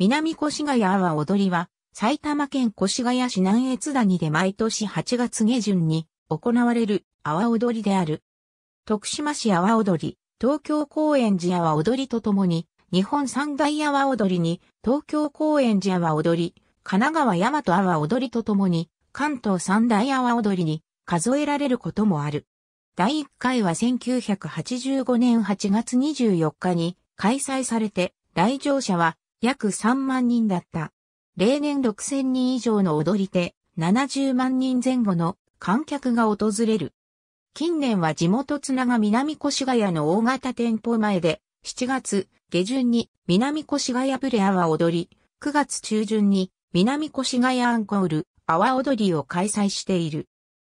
南越谷阿波踊りは、埼玉県越谷市南越谷で毎年8月下旬に行われる阿波踊りである。徳島市阿波踊り、東京公園寺阿波踊りとともに、日本三大阿波踊りに東京公園寺阿波踊り、神奈川大和阿波踊りとともに、関東三大阿波踊りに数えられることもある。第1回は1985年8月24日に開催されて、来場者は約3万人だった。例年6000人以上の踊り手、70万人前後の観客が訪れる。近年は地元津長南越谷の大型店舗前で、7月下旬に南越谷プレアは踊り、9月中旬に南越谷アンコール、阿波踊りを開催している。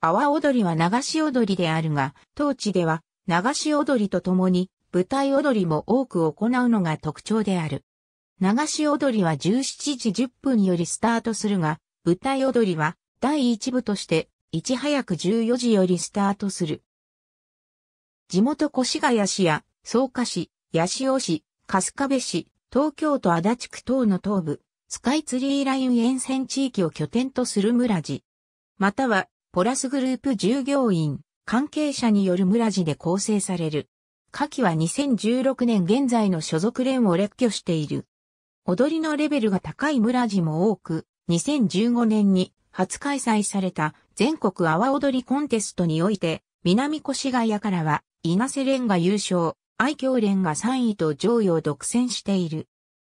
阿波踊りは流し踊りであるが、当地では流し踊りとともに舞台踊りも多く行うのが特徴である。流し踊りは17時10分よりスタートするが、舞台踊りは第1部としていち早く14時よりスタートする。地元越谷市や草加市、八潮市、春日部市、東京都足立区等の東部、スカイツリーライン沿線地域を拠点とする村地。または、ポラスグループ従業員、関係者による村地で構成される。下記は2016年現在の所属連を列挙している。踊りのレベルが高い村地も多く、2015年に初開催された全国阿波踊りコンテストにおいて、南越谷からは稲瀬連が優勝、愛嬌連が3位と上位を独占している。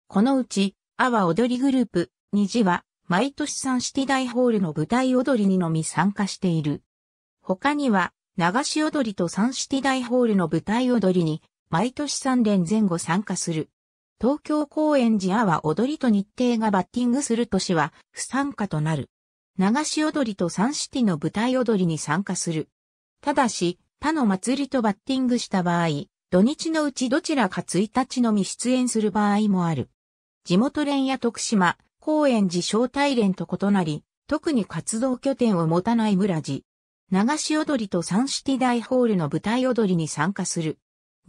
このうち、阿波踊りグループ、虹は、毎年サンシティ大ホールの舞台踊りにのみ参加している。他には、流し踊りとサンシティ大ホールの舞台踊りに、毎年3連前後参加する。東京公演時アは踊りと日程がバッティングする年は不参加となる。流し踊りとサンシティの舞台踊りに参加する。ただし、他の祭りとバッティングした場合、土日のうちどちらか1日のみ出演する場合もある。地元連や徳島、公園寺招待連と異なり、特に活動拠点を持たない村寺。流し踊りとサンシティ大ホールの舞台踊りに参加する。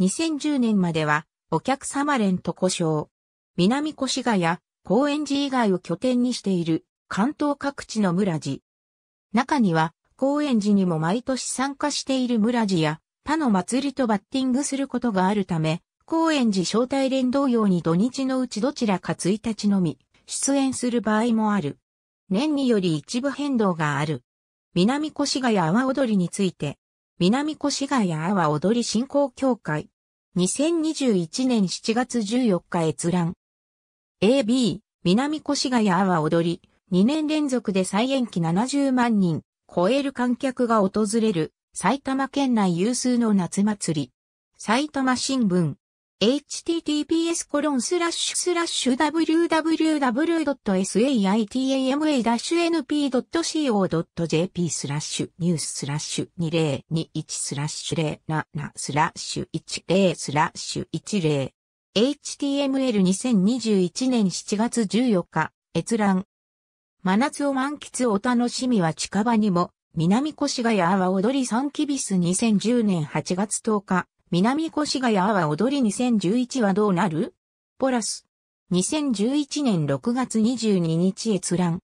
2010年まではお客様連と故障。南越谷、高円寺以外を拠点にしている関東各地の村寺。中には、高円寺にも毎年参加している村寺や他の祭りとバッティングすることがあるため、高円寺招待連同様に土日のうちどちらか1日のみ出演する場合もある。年により一部変動がある。南越谷阿波踊りについて、南越谷阿波踊り振興協会、2021年7月14日閲覧。AB、南越谷阿波踊り、2年連続で再延期70万人、超える観客が訪れる、埼玉県内有数の夏祭り。埼玉新聞。Https コロンスラッシュスラッシュ www.saitama-np.co.jp スラッシュニューススラッシュ2021スラッシュ07スラッシュ10スラッシュ10 HTML2021 年7月14日閲覧真夏を満喫お楽しみは近場にも南越谷阿波踊り3キビス2010年8月10日南越谷阿波踊り2011はどうなる？ポラス。2011年6月22日閲覧。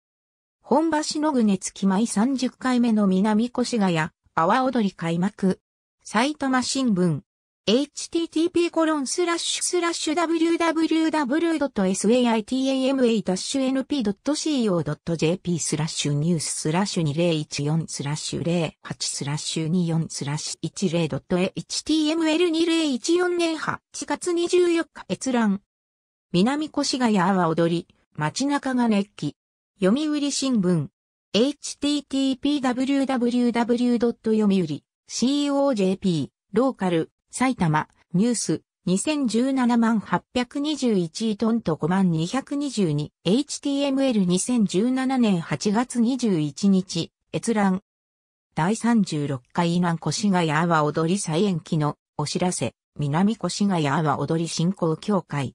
本橋のぐねつきまい30回目の南越谷阿波踊り開幕。埼玉新聞。http://www.saitama-np.co.jp スラッシュニューススラッシュ2014スラッシュ08スラッシュ24スラッシュ 10.html2014 年8月24日閲覧。南越谷阿波踊り、街中が熱気。読売新聞。http www. 読売 cojp ローカル埼玉、ニュース、2017万821トンと5万222、HTML2017 年8月21日、閲覧。第36回南越谷阿波踊り再延期のお知らせ、南越谷阿波踊り振興協会、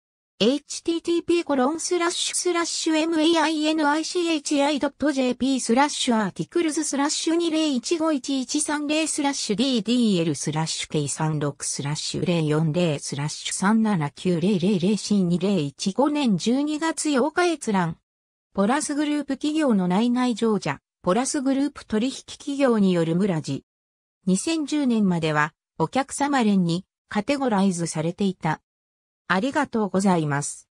http コロンスラッシュスラッシュ mainichi.jp スラッシュアーティクルズスラッシュ20151130スラッシュ ddl スラッシュ k36 スラッシュ040スラッシュ 37900C2015 年12月8日閲覧。ポラスグループ企業の内外上者、ポラスグループ取引企業による村地。2010年まではお客様連にカテゴライズされていたありがとうございます。